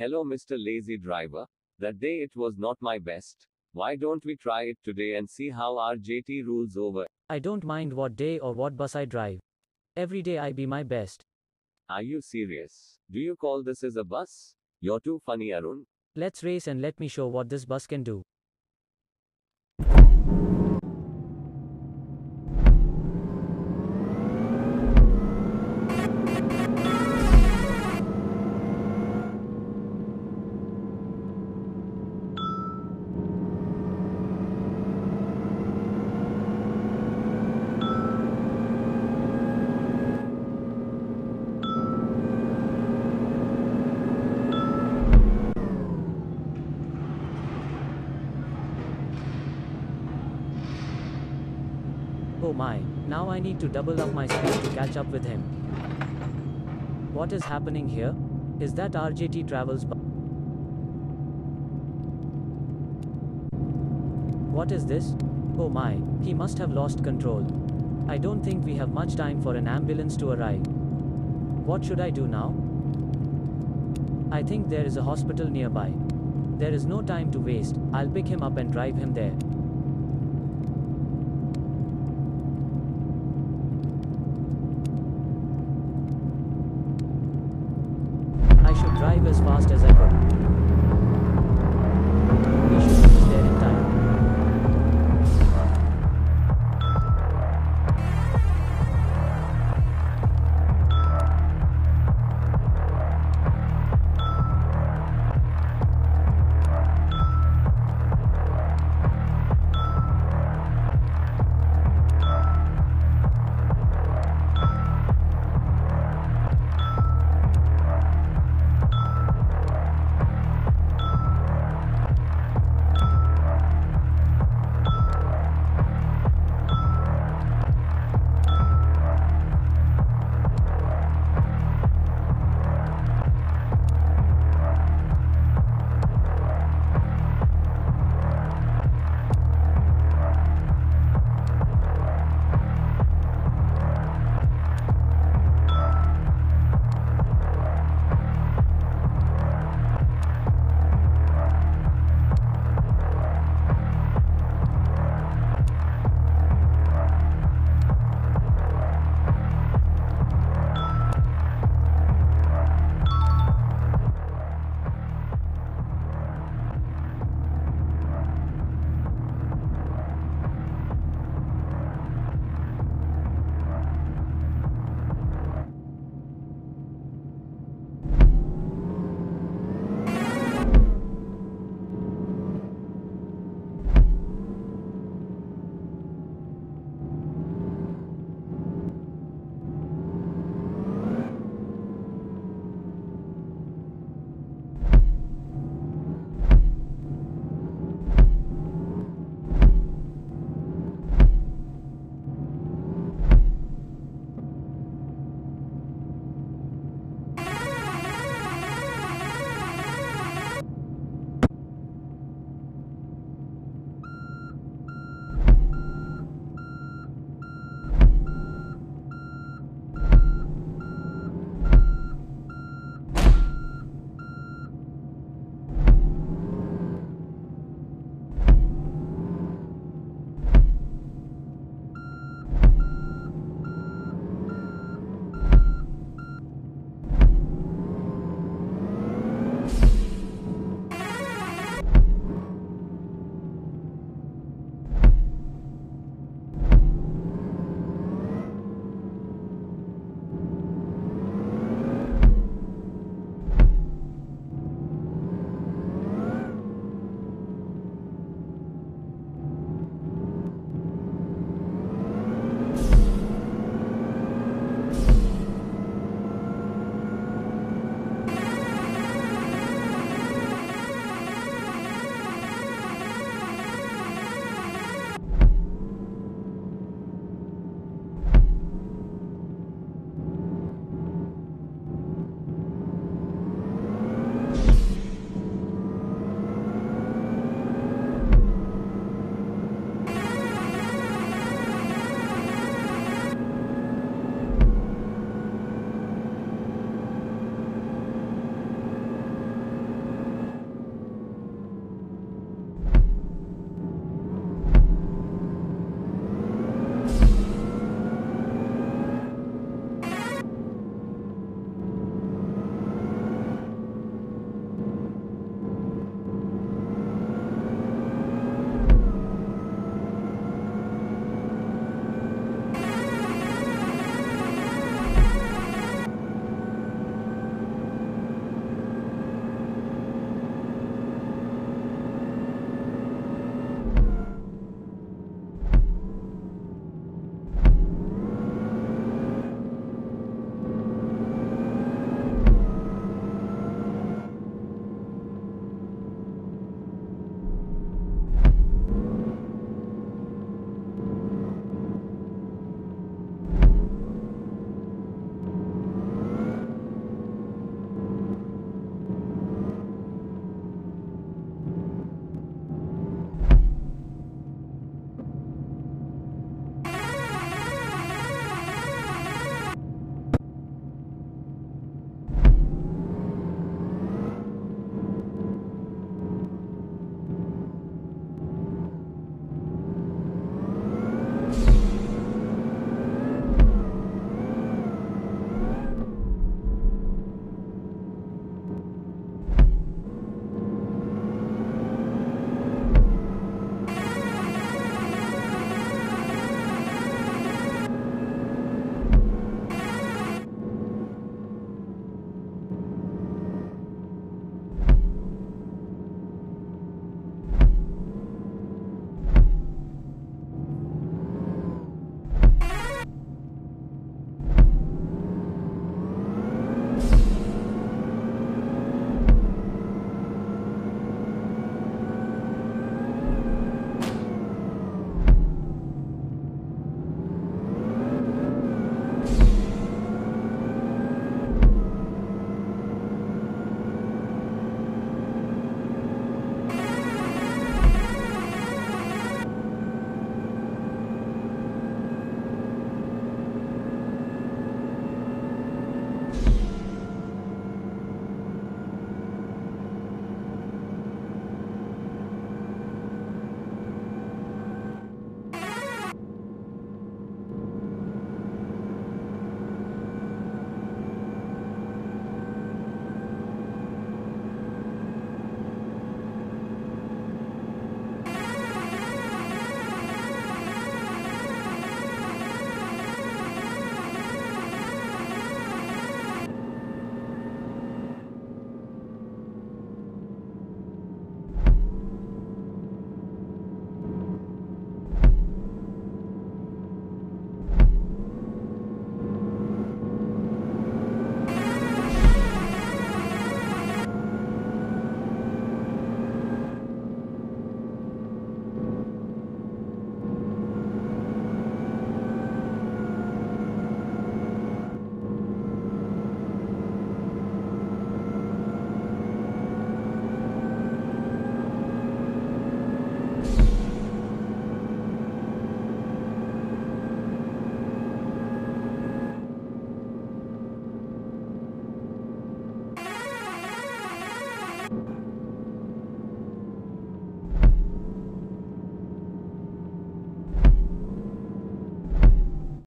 Hello, Mr. Lazy Driver. That day it was not my best. Why don't we try it today and see how RJT rules over? I don't mind what day or what bus I drive. Every day I be my best. Are you serious? Do you call this as a bus? You're too funny, Arun. Let's race and let me show what this bus can do. Oh my, now I need to double up my speed to catch up with him. What is happening here? Is that RJT Travels What is this? Oh my, he must have lost control. I don't think we have much time for an ambulance to arrive. What should I do now? I think there is a hospital nearby. There is no time to waste, I'll pick him up and drive him there. I should drive as fast as I could.